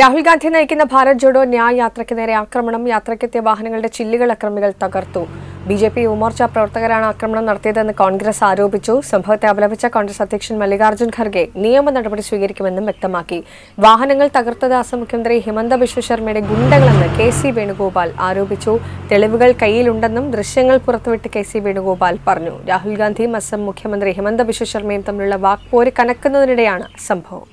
രാഹുൽ ഗാന്ധി നയിക്കുന്ന ഭാരത് ജോഡോ ന്യായ് യാത്രയ്ക്ക് നേരെ ആക്രമണം. യാത്രയ്ക്കെത്തിയ വാഹനങ്ങളുടെ ചില്ലുകൾ അക്രമികൾ തകർത്തു. ബി ജെ പി യുവമോർച്ച പ്രവർത്തകരാണ് ആക്രമണം നടത്തിയതെന്ന് കോൺഗ്രസ് ആരോപിച്ചു. സംഭവത്തെ അപലപിച്ച കോൺഗ്രസ് അധ്യക്ഷൻ മല്ലികാർജുൻ ഖർഗെ നിയമ നടപടി സ്വീകരിക്കുമെന്നും വ്യക്തമാക്കി. വാഹനങ്ങൾ തകർത്തത് അസം മുഖ്യമന്ത്രി ഹിമന്ത ബിശ്വ ശർമ്മയുടെ ഗുണ്ടകളെന്ന് കെ സി വേണുഗോപാൽ ആരോപിച്ചു. തെളിവുകൾ കയ്യിലുണ്ടെന്നും ദൃശ്യങ്ങൾ പുറത്തുവിട്ട് കെ സി വേണുഗോപാൽ പറഞ്ഞു. രാഹുൽ ഗാന്ധിയും അസം മുഖ്യമന്ത്രി ഹിമന്ത ബിശ്വ ശർമ്മയും തമ്മിലുള്ള വാക്പോര് കനക്കുന്നതിനിടെയാണ് സംഭവം.